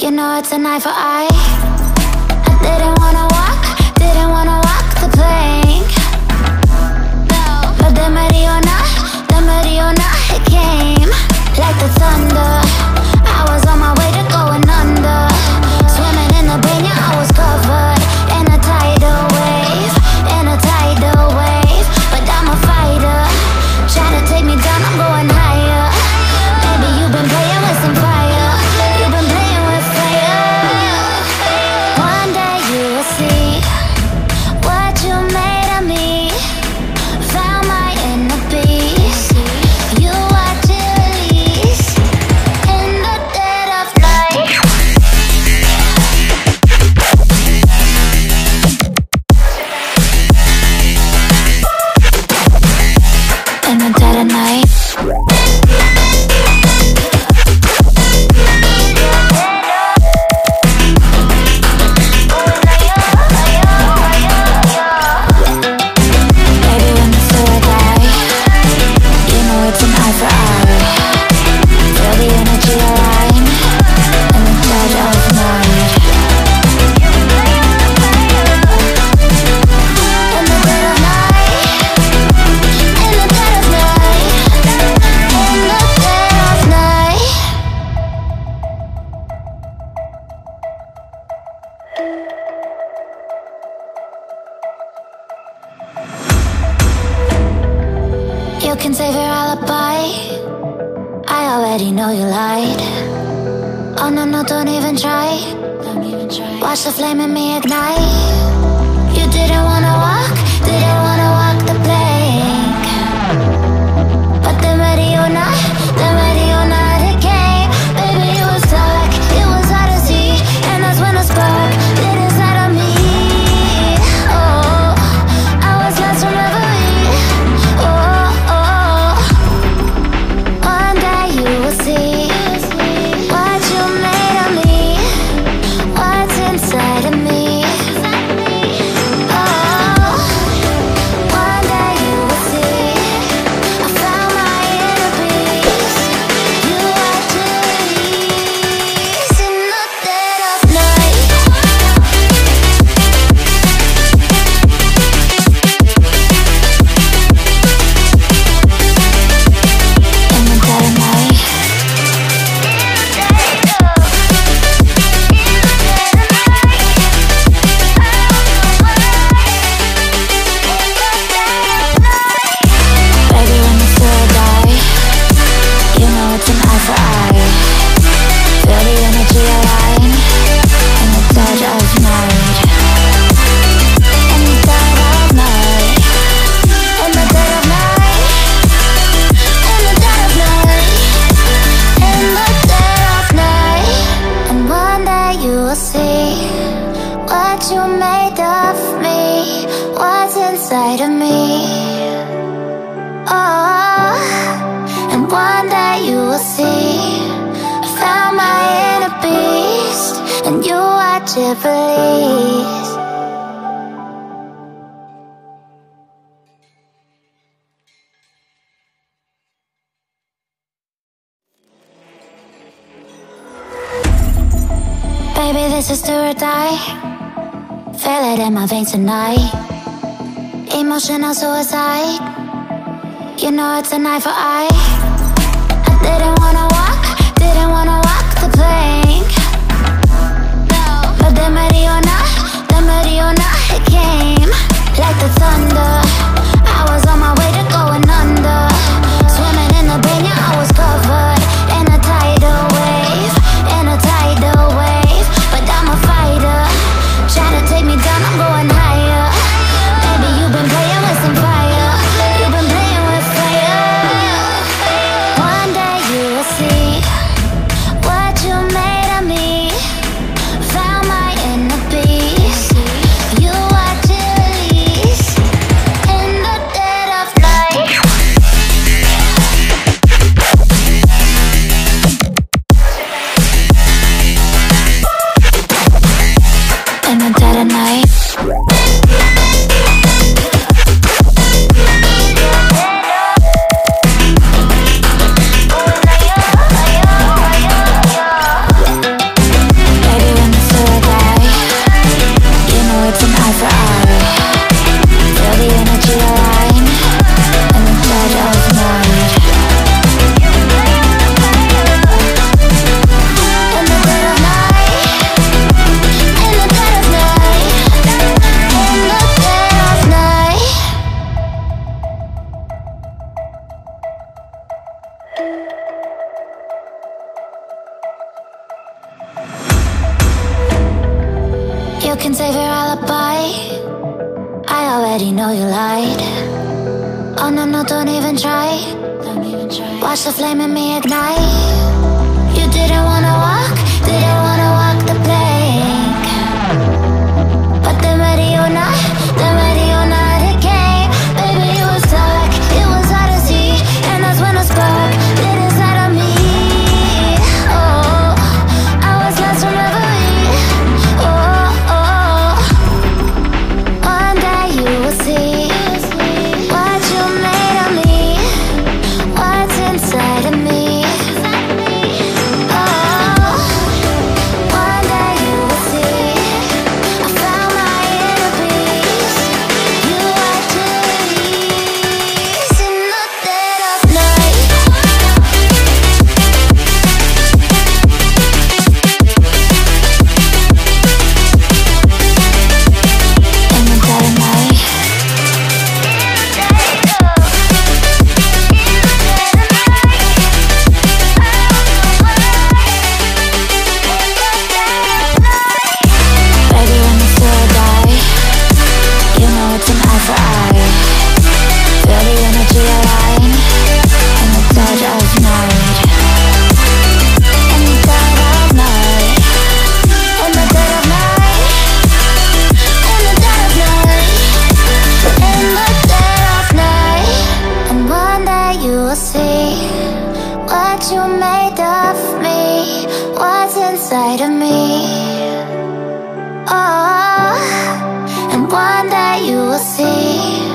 You know it's a knife for eye Don't even try. Watch the flame in me ignite. Baby, this is do or die. Feel it in my veins tonight. Emotional suicide. You know it's a knife for eye. save your alibi. I already know you lied. Oh no, no, don't even try. Watch the flame in me ignite. You didn't wanna. inside of me. Oh, and one that you will see.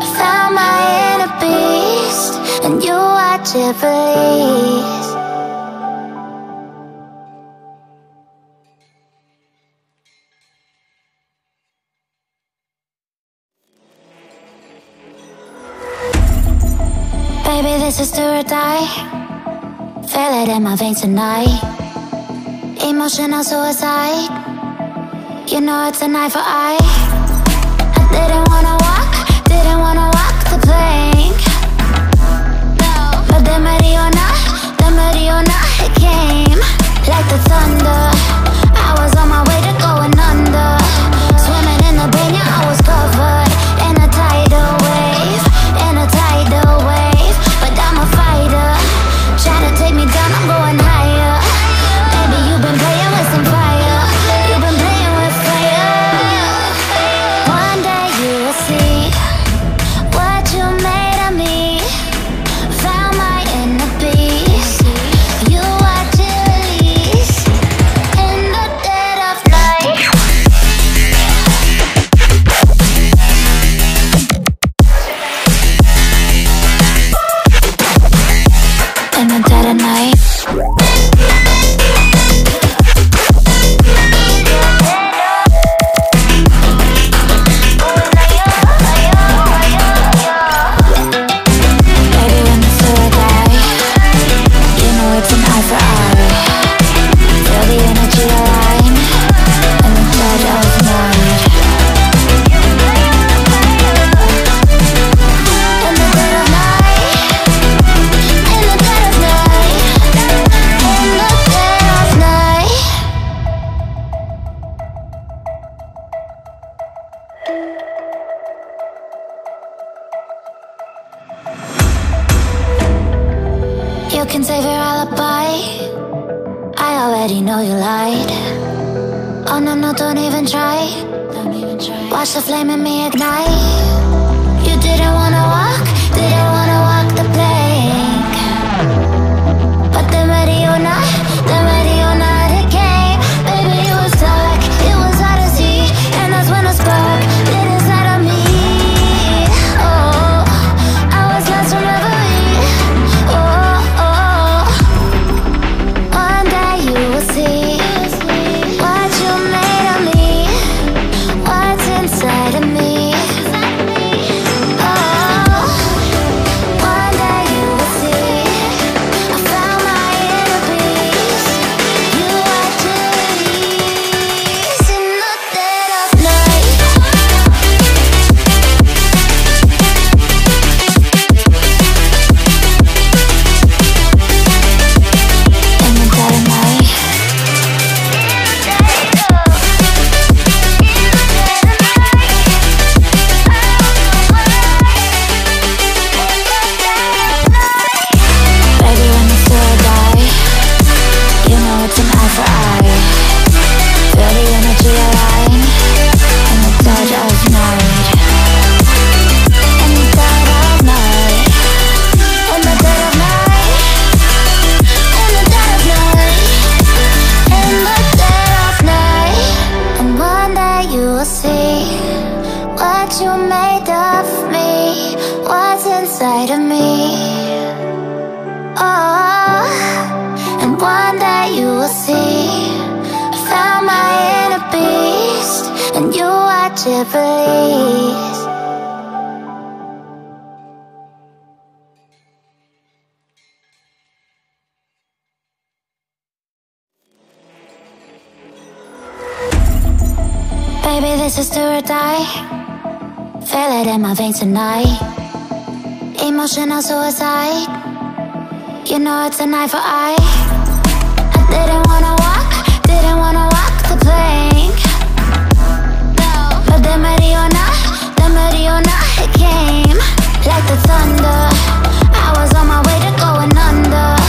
I found my inner beast And you watch it release Baby, this is do or die. Feel it in my veins tonight. Emotional suicide. You know it's an eye for eye. I didn't wanna walk, didn't wanna walk the plank. No, but then Mariona, then Mariona, it came like the thunder. I was on my way. can save your alibi. I already know you lied. Oh no, no, don't even try. Don't even try. Watch the flame in me ignite. You didn't wanna walk, didn't breeze Baby, this is do or die. Feel it in my veins tonight. Emotional suicide. You know it's an eye for eye I didn't wanna walk, didn't wanna walk the plane. You're not Fiona came like the thunder. I was on my way to going under.